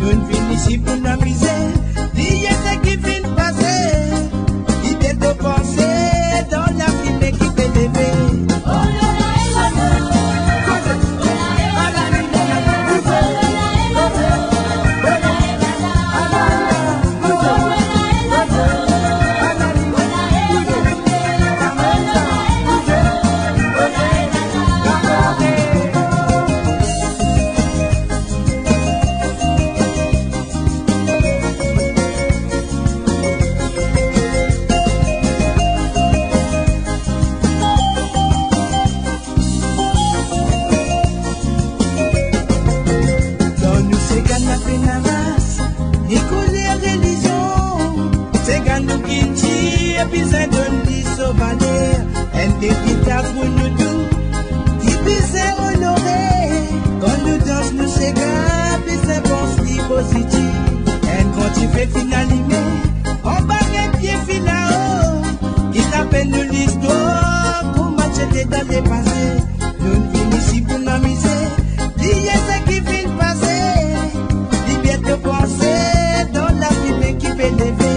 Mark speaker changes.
Speaker 1: Don't finish it. Nikoli ya religion Se don di sovane En de believe